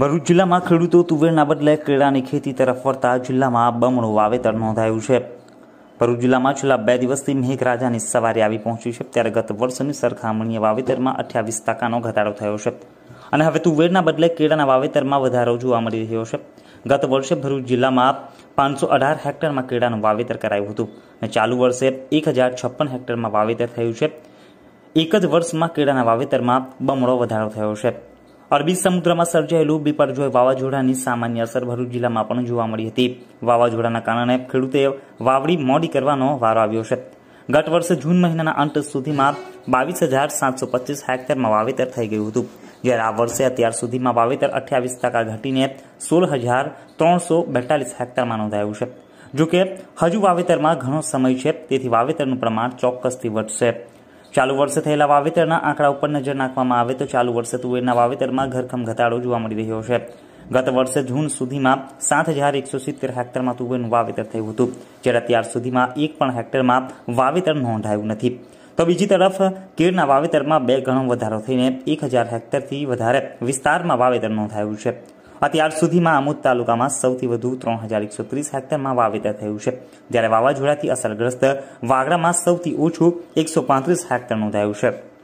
ભરૂચ જિલ્લામાં ખેડૂતો તુવેરના બદલે કેળાની ખેતી તરફ વળતા જિલ્લામાં બમણું વાવેતર નોંધાયું છે. ભરૂચ જિલ્લામાં છેલ્લા બે દિવસથી મેઘરાજાની સવારે આવી પહોંચી છે, ત્યારે ગત વર્ષની સરખામણીએ વાવેતરમાં અઠ્યાવીસ ટકાનો ઘટાડો થયો છે. અને હવે તુવેરના બદલે કેળાના વાવેતરમાં વધારો જોવા મળી રહ્યો છે. ગત વર્ષે ભરૂચ જિલ્લામાં પાંચસો અઢાર હેક્ટરમાં કેળાનું વાવેતર કરાયું હતું અને ચાલુ વર્ષે એક હજાર છપ્પન હેક્ટરમાં વાવેતર થયું છે. એક જ વર્ષમાં કેળાના વાવેતરમાં બમણો વધારો થયો છે. અરબી સમુદ્રમાં સર્જાયેલું બિપરજોય વાવાઝોડાની સામાન્ય અસર ભરૂચ જિલ્લામાં પણ જોવા મળી હતી. વાવાઝોડાના કારણે ખેડૂતે વાવડી મોડી કરવાનો વારો આવ્યો છે. ગત વર્ષે જૂન મહિનાના અંત સુધીમાં બાવીસ હજાર સાતસો પચીસ હેક્ટરમાં વાવેતર થઈ ગયું હતું. જ્યારે આ વર્ષે અત્યાર સુધીમાં વાવેતર અઠ્યાવીસ ટકા ઘટીને સોળ હજાર ત્રણસો બેતાલીસ હેક્ટરમાં નોંધાયું છે. જોકે, હજુ વાવેતરમાં ઘણો સમય છે, તેથી વાવેતરનું પ્રમાણ ચોક્કસથી વધશે. ચાલુ વર્ષે થયેલા વાવેતરના આંકડા ઉપર નજર નાખવામાં આવે તો ચાલુ વર્ષે તુવેરના વાવેતરમાં ઘરખમ ઘટાડો જોવા મળી રહ્યો છે. ગત વર્ષે જૂન સુધીમાં સાત હજાર એકસો સિત્તેર હેક્ટરમાં તુવેરનું વાવેતર થયું હતું, જ્યારે અત્યાર સુધીમાં એક પણ હેક્ટરમાં વાવેતર નોંધાયું નથી. તો બીજી તરફ, કેળના વાવેતરમાં બે ગણો વધારો થઈને એક હજાર હેક્ટરથી વધારે વિસ્તારમાં વાવેતર નોંધાયું છે. અત્યાર સુધીમાં આમોદ તાલુકામાં સૌથી વધુ ત્રણ હજાર એકસો ત્રીસ હેક્ટરમાં વાવેતર થયું છે. જ્યારે વાવાઝોડાથી અસરગ્રસ્ત વાગડામાં સૌથી ઓછું એકસો પાંત્રીસ હેક્ટર નોંધાયું છે.